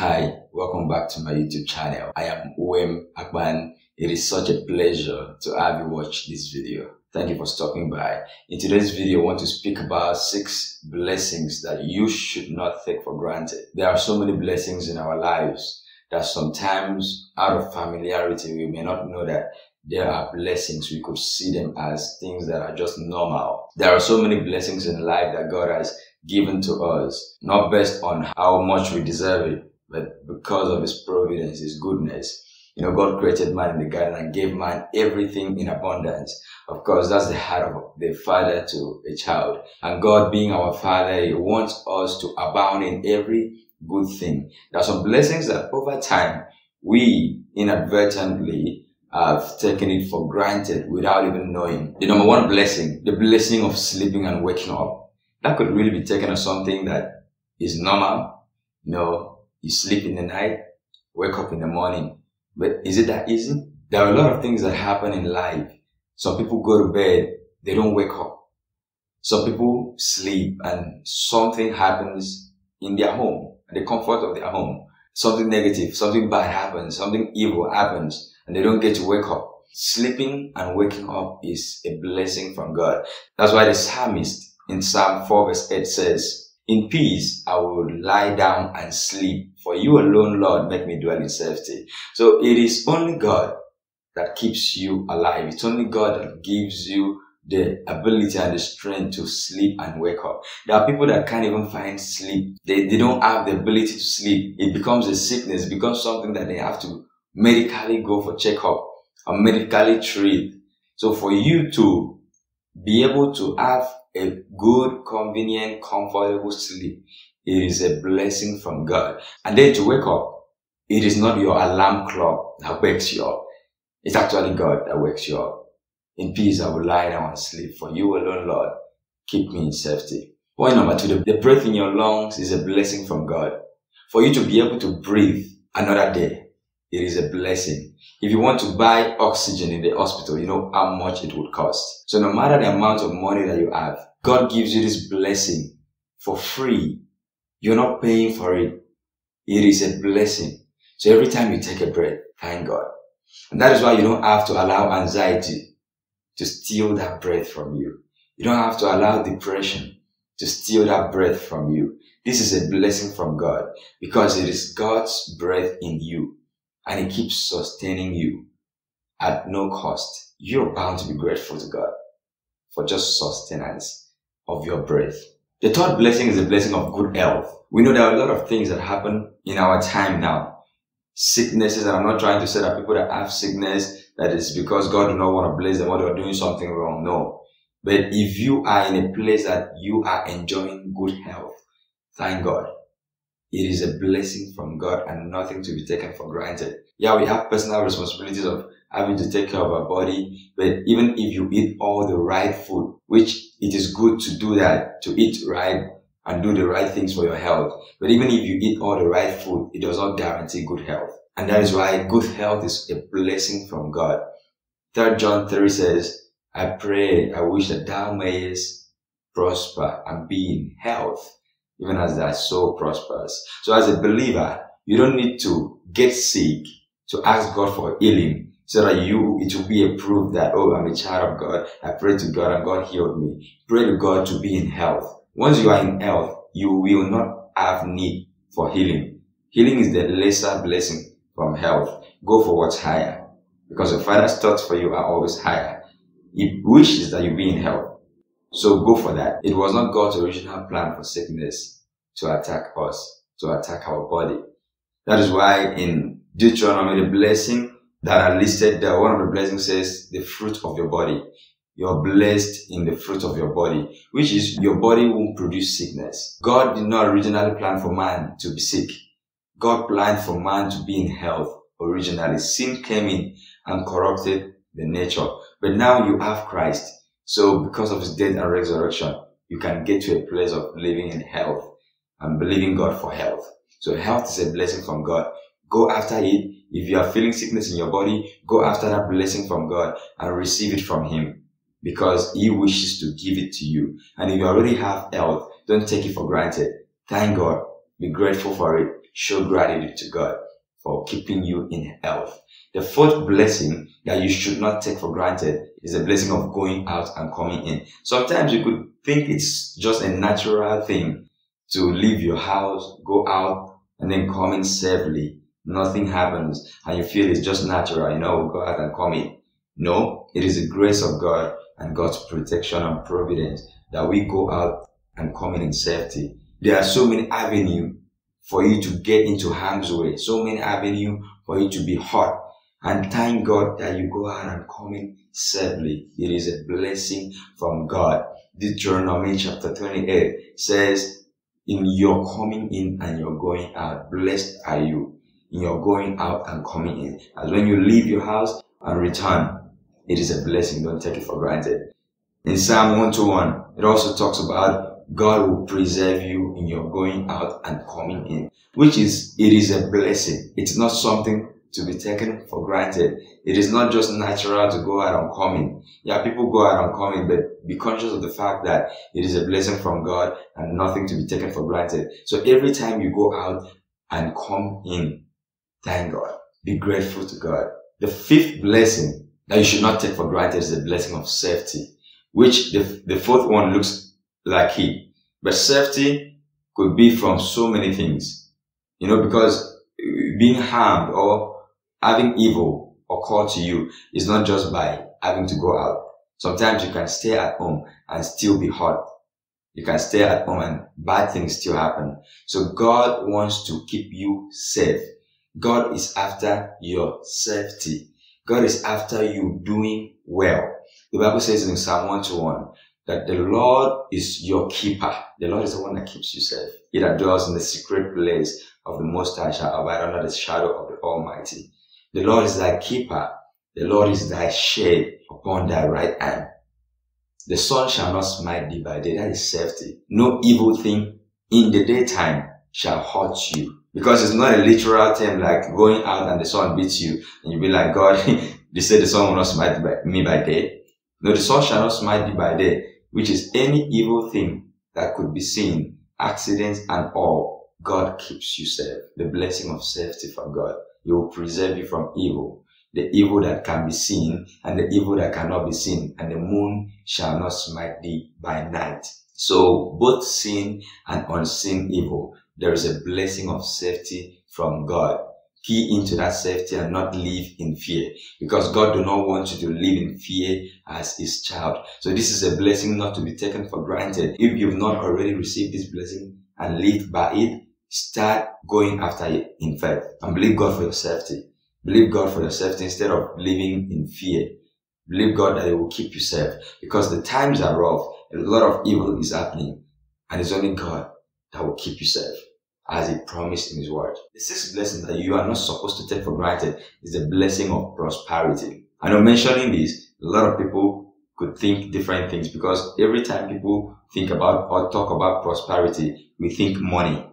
Hi, welcome back to my YouTube channel. I am Uwem Akpan. It is such a pleasure to have you watch this video. Thank you for stopping by. In today's video, I want to speak about six blessings that you should not take for granted. There are so many blessings in our lives that sometimes out of familiarity, we may not know that there are blessings. We could see them as things that are just normal. There are so many blessings in life that God has given to us, not based on how much we deserve it, but because of his providence, his goodness. You know, God created man in the garden and gave man everything in abundance. Of course, that's the heart of the father to a child. And God being our father, he wants us to abound in every good thing. There are some blessings that over time we inadvertently have taken it for granted without even knowing. The number one blessing, the blessing of sleeping and waking up. That could really be taken as something that is normal. You know, you sleep in the night, wake up in the morning. But is it that easy? There are a lot of things that happen in life. Some people go to bed, they don't wake up. Some people sleep and something happens in their home, the comfort of their home. Something negative, something bad happens, something evil happens, and they don't get to wake up. Sleeping and waking up is a blessing from God. That's why the psalmist in Psalm 4 verse 8 says, in peace, I will lie down and sleep. For you alone, Lord, make me dwell in safety. So it is only God that keeps you alive. It's only God that gives you the ability and the strength to sleep and wake up. There are people that can't even find sleep. They, they don't have the ability to sleep. It becomes a sickness, it becomes something that they have to medically go for checkup or medically treat. So for you to be able to have a good, convenient, comfortable sleep. It is a blessing from God. And then to wake up, it is not your alarm clock that wakes you up. It's actually God that wakes you up. In peace, I will lie down and sleep. For you alone, Lord, keep me in safety. Point number two, the, breath in your lungs is a blessing from God. For you to be able to breathe another day, it is a blessing. If you want to buy oxygen in the hospital, you know how much it would cost. So no matter the amount of money that you have, God gives you this blessing for free. You're not paying for it. It is a blessing. So every time you take a breath, thank God. And that is why you don't have to allow anxiety to steal that breath from you. You don't have to allow depression to steal that breath from you. This is a blessing from God because it is God's breath in you and it keeps sustaining you at no cost. You're bound to be grateful to God for just sustenance of your breath. The third blessing is the blessing of good health. We know there are a lot of things that happen in our time now. Sicknesses, and I'm not trying to say that people that have sickness, that is because God do not want to bless them or they're doing something wrong. No. But if you are in a place that you are enjoying good health, thank God. It is a blessing from God and nothing to be taken for granted. Yeah, we have personal responsibilities of having to take care of our body, but even if you eat all the right food, which it is good to do that, to eat right and do the right things for your health. But even if you eat all the right food, it does not guarantee good health. And that is why good health is a blessing from God. Third John 3 says, I pray, I wish that thou mayest prosper and be in health even as thy soul prospers. So as a believer, you don't need to get sick to ask God for healing so that you, it will be a proof that, oh, I'm a child of God. I pray to God and God healed me. Pray to God to be in health. Once you are in health, you will not have need for healing. Healing is the lesser blessing from health. Go for what's higher because your father's thoughts for you are always higher. He wishes that you be in health. So go for that. It was not God's original plan for sickness to attack us, to attack our body. That is why in Deuteronomy, the blessing that are listed there, one of the blessings says the fruit of your body. You're blessed in the fruit of your body, which is your body won't produce sickness. God did not originally plan for man to be sick. God planned for man to be in health originally. Sin came in and corrupted the nature. But now you have Christ. So because of his death and resurrection, you can get to a place of living in health and believing God for health. So health is a blessing from God. Go after it. If you are feeling sickness in your body, go after that blessing from God and receive it from him because he wishes to give it to you. And if you already have health, don't take it for granted. Thank God. Be grateful for it show gratitude to God for keeping you in health. The fourth blessing that you should not take for granted is the blessing of going out and coming in. Sometimes you could think it's just a natural thing to leave your house, go out, and then come in safely. Nothing happens, and you feel it's just natural, you know, go out and come in. No, it is the grace of God and God's protection and providence that we go out and come in in safety. There are so many avenues for you to get into harm's way, so many avenues for you to be hurt. And thank God that you go out and come in safely. It is a blessing from God. Deuteronomy chapter 28 says, in your coming in and your going out, blessed are you in your going out and coming in. As when you leave your house and return, it is a blessing. Don't take it for granted. In Psalm 121, it also talks about God will preserve you in your going out and coming in, which is, it is a blessing. It's not something to be taken for granted. It is not just natural to go out and coming. Yeah, people go out and coming, but be conscious of the fact that it is a blessing from God and nothing to be taken for granted. So every time you go out and come in, thank God. Be grateful to God. The fifth blessing that you should not take for granted is the blessing of safety which the, the fourth one looks like it. But safety could be from so many things, you know, because uh, being harmed or having evil occur to you is not just by having to go out. Sometimes you can stay at home and still be hurt. You can stay at home and bad things still happen. So God wants to keep you safe. God is after your safety. God is after you doing well. The Bible says in Psalm 121 that the Lord is your keeper. The Lord is the one that keeps you safe. He that dwells in the secret place of the Most High shall abide under the shadow of the Almighty. The Lord is thy keeper. The Lord is thy shade upon thy right hand. The sun shall not smite thee by day. That is safety. No evil thing in the daytime shall hurt you. Because it's not a literal term like going out and the sun beats you and you be like, God, they say the sun will not smite me by day. No, the sun shall not smite thee by day, which is any evil thing that could be seen, accidents and all. God keeps you safe. The blessing of safety from God. He will preserve you from evil. The evil that can be seen and the evil that cannot be seen. And the moon shall not smite thee by night. So both seen and unseen evil, there is a blessing of safety from God key into that safety and not live in fear because God do not want you to live in fear as his child. So this is a blessing not to be taken for granted. If you've not already received this blessing and lived by it, start going after it in faith and believe God for your safety. Believe God for your safety instead of living in fear. Believe God that He will keep you safe because the times are rough. A lot of evil is happening and it's only God that will keep you safe as he promised in his word. The sixth blessing that you are not supposed to take for granted is the blessing of prosperity. I know mentioning this, a lot of people could think different things because every time people think about or talk about prosperity, we think money.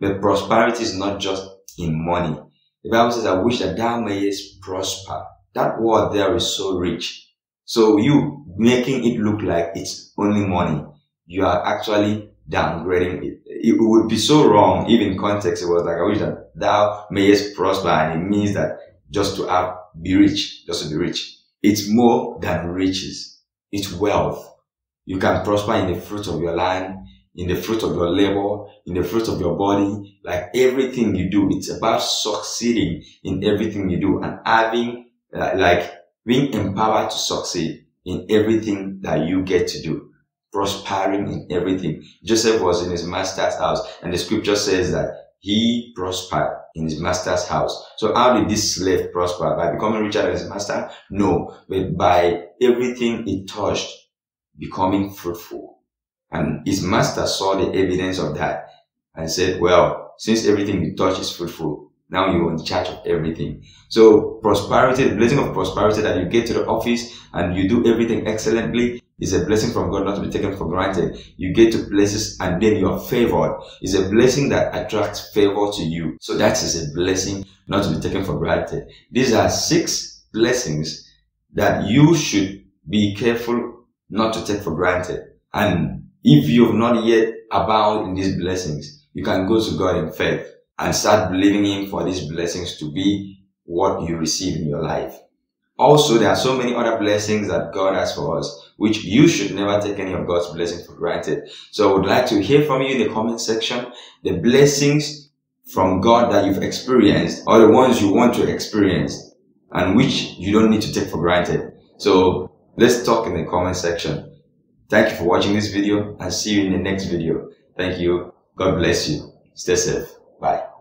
But prosperity is not just in money. The Bible says, I wish that thou mayest prosper. That word there is so rich. So you making it look like it's only money, you are actually downgrading it. It would be so wrong in context it was like, I wish that thou mayest prosper and it means that just to have, be rich, just to be rich. It's more than riches. It's wealth. You can prosper in the fruit of your land, in the fruit of your labor, in the fruit of your body, like everything you do. It's about succeeding in everything you do and having, uh, like being empowered to succeed in everything that you get to do prospering in everything. Joseph was in his master's house and the scripture says that he prospered in his master's house. So how did this slave prosper? By becoming richer than his master? No, but by everything he touched becoming fruitful. And his master saw the evidence of that and said, well, since everything you touch is fruitful, now you're in charge of everything. So prosperity, the blessing of prosperity that you get to the office and you do everything excellently is a blessing from God not to be taken for granted. You get to places and then you are favored. It's a blessing that attracts favor to you. So that is a blessing not to be taken for granted. These are six blessings that you should be careful not to take for granted. And if you have not yet abound in these blessings, you can go to God in faith and start believing Him for these blessings to be what you receive in your life. Also, there are so many other blessings that God has for us, which you should never take any of God's blessings for granted. So I would like to hear from you in the comment section, the blessings from God that you've experienced or the ones you want to experience and which you don't need to take for granted. So let's talk in the comment section. Thank you for watching this video and see you in the next video. Thank you. God bless you. Stay safe. Bye.